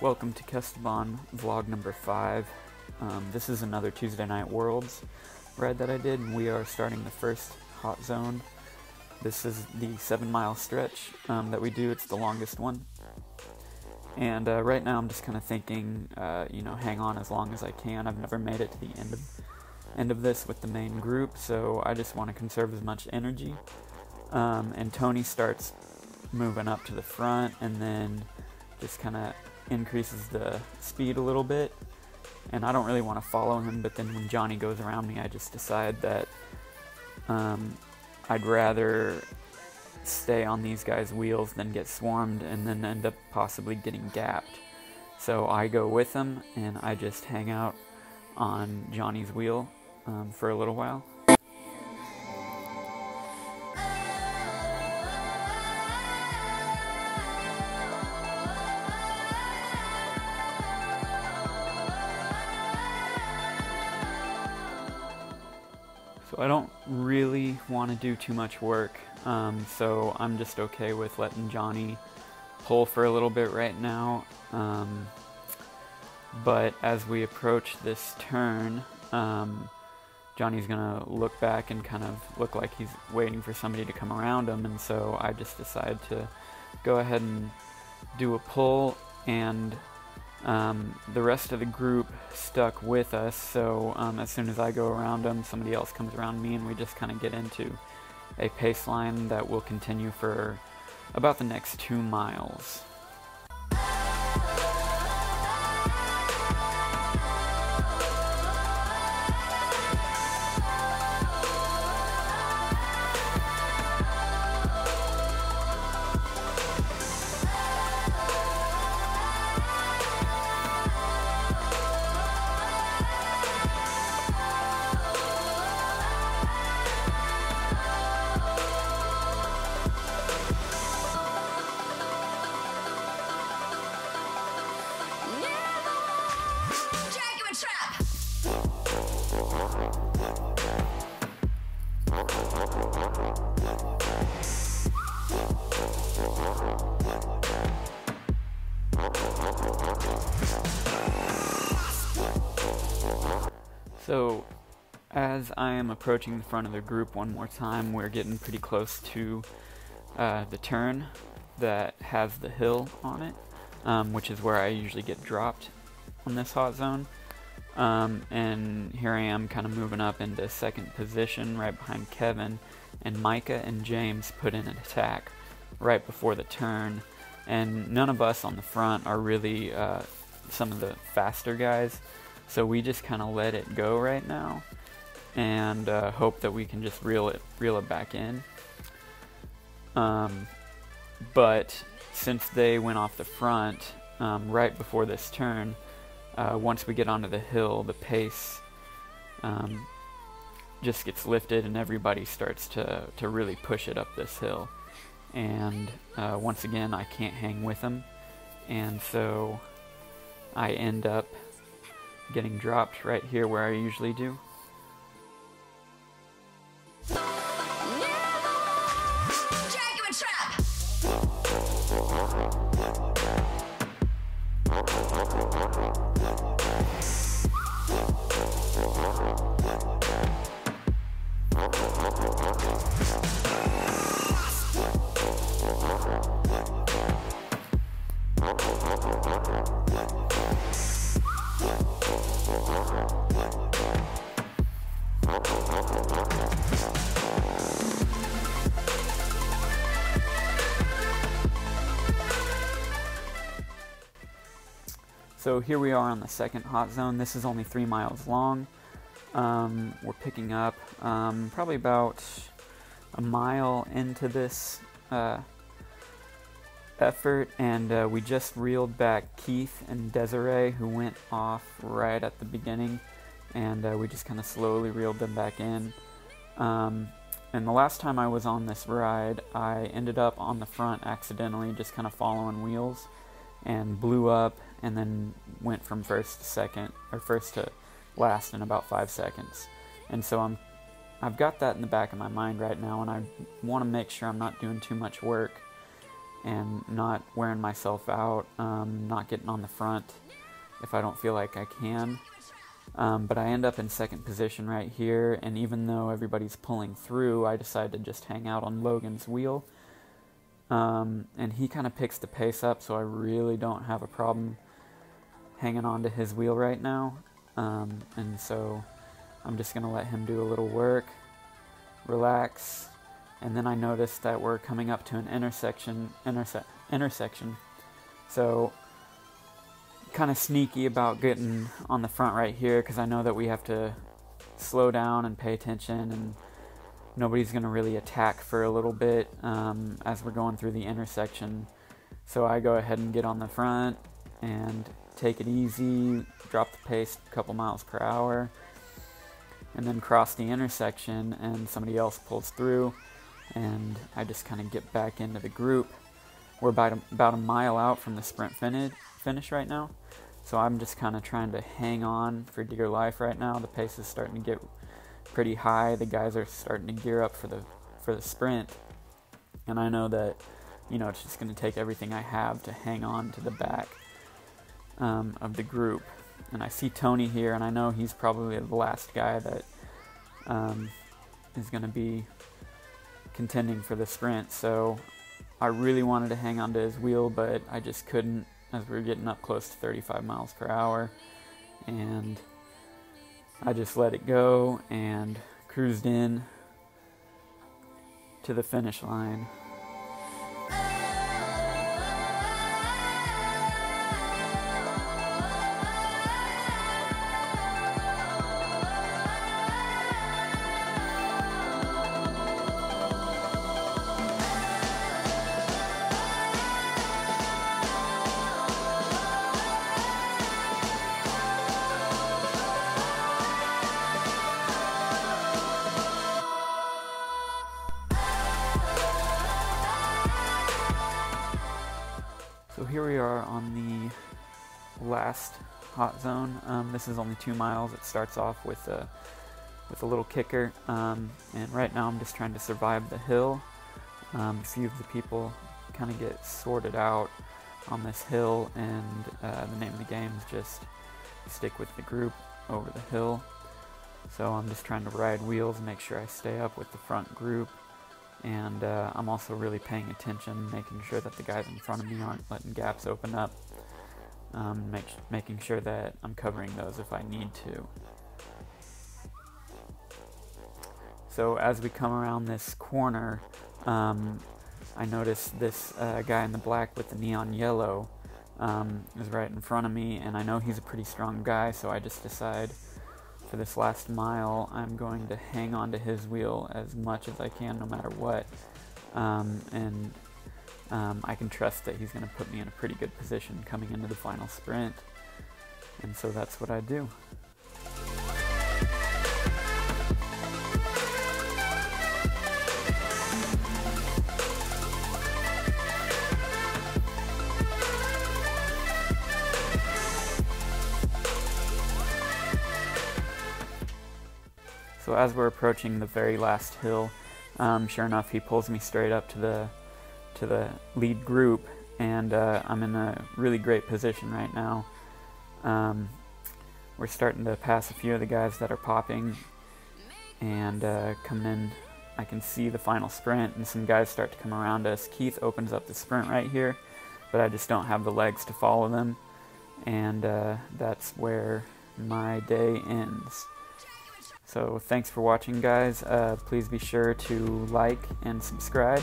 Welcome to Kesteban vlog number 5. Um, this is another Tuesday Night Worlds ride that I did, and we are starting the first hot zone. This is the 7 mile stretch um, that we do, it's the longest one. And uh, right now I'm just kind of thinking, uh, you know, hang on as long as I can. I've never made it to the end of, end of this with the main group, so I just want to conserve as much energy. Um, and Tony starts moving up to the front and then just kind of increases the speed a little bit. And I don't really want to follow him, but then when Johnny goes around me, I just decide that um, I'd rather stay on these guys' wheels then get swarmed and then end up possibly getting gapped. So I go with them and I just hang out on Johnny's wheel um, for a little while. So I don't really want to do too much work, um, so I'm just okay with letting Johnny pull for a little bit right now. Um, but as we approach this turn, um, Johnny's gonna look back and kind of look like he's waiting for somebody to come around him, and so I just decide to go ahead and do a pull and um, the rest of the group stuck with us, so um, as soon as I go around them, somebody else comes around me, and we just kind of get into a pace line that will continue for about the next two miles. So, as I am approaching the front of the group one more time, we're getting pretty close to uh, the turn that has the hill on it, um, which is where I usually get dropped on this hot zone. Um, and here I am kind of moving up into second position right behind Kevin, and Micah and James put in an attack right before the turn. And none of us on the front are really uh, some of the faster guys, so we just kind of let it go right now and uh, hope that we can just reel it reel it back in. Um, but since they went off the front um, right before this turn, uh, once we get onto the hill, the pace um, just gets lifted and everybody starts to, to really push it up this hill. And uh, once again, I can't hang with them, and so I end up getting dropped right here where I usually do. So here we are on the second hot zone. This is only three miles long. Um, we're picking up um, probably about a mile into this uh, effort, and uh, we just reeled back Keith and Desiree, who went off right at the beginning, and uh, we just kind of slowly reeled them back in. Um, and the last time I was on this ride, I ended up on the front accidentally, just kind of following wheels, and blew up and then went from first to second or first to last in about five seconds. And so I'm I've got that in the back of my mind right now, and I want to make sure I'm not doing too much work and not wearing myself out, um, not getting on the front if I don't feel like I can. Um, but I end up in second position right here, and even though everybody's pulling through, I decide to just hang out on Logan's wheel. Um, and he kind of picks the pace up, so I really don't have a problem hanging on to his wheel right now. Um, and so I'm just going to let him do a little work, relax, and then I notice that we're coming up to an intersection, interse- intersection. So kind of sneaky about getting on the front right here because I know that we have to slow down and pay attention and nobody's going to really attack for a little bit um, as we're going through the intersection. So I go ahead and get on the front and take it easy, drop the pace a couple miles per hour, and then cross the intersection and somebody else pulls through and I just kind of get back into the group. We're about a, about a mile out from the sprint finish, finish right now, so I'm just kind of trying to hang on for dear life right now. The pace is starting to get pretty high. The guys are starting to gear up for the for the sprint, and I know that you know it's just going to take everything I have to hang on to the back um, of the group. And I see Tony here, and I know he's probably the last guy that um, is going to be contending for the sprint. So I really wanted to hang on to his wheel, but I just couldn't as we were getting up close to 35 miles per hour. And I just let it go and cruised in to the finish line. Last hot zone. Um, this is only two miles. It starts off with a with a little kicker, um, and right now I'm just trying to survive the hill. Um, a few of the people kind of get sorted out on this hill, and uh, the name of the game is just stick with the group over the hill. So I'm just trying to ride wheels make sure I stay up with the front group and uh, I'm also really paying attention, making sure that the guys in front of me aren't letting gaps open up, um, make, making sure that I'm covering those if I need to. So as we come around this corner, um, I notice this uh, guy in the black with the neon yellow um, is right in front of me, and I know he's a pretty strong guy, so I just decide for this last mile, I'm going to hang on to his wheel as much as I can, no matter what. Um, and um, I can trust that he's going to put me in a pretty good position coming into the final sprint. And so that's what I do. So as we're approaching the very last hill, um, sure enough, he pulls me straight up to the to the lead group, and uh, I'm in a really great position right now. Um, we're starting to pass a few of the guys that are popping, and uh, coming in. I can see the final sprint, and some guys start to come around us. Keith opens up the sprint right here, but I just don't have the legs to follow them, and uh, that's where my day ends. So thanks for watching, guys. Uh, please be sure to like and subscribe,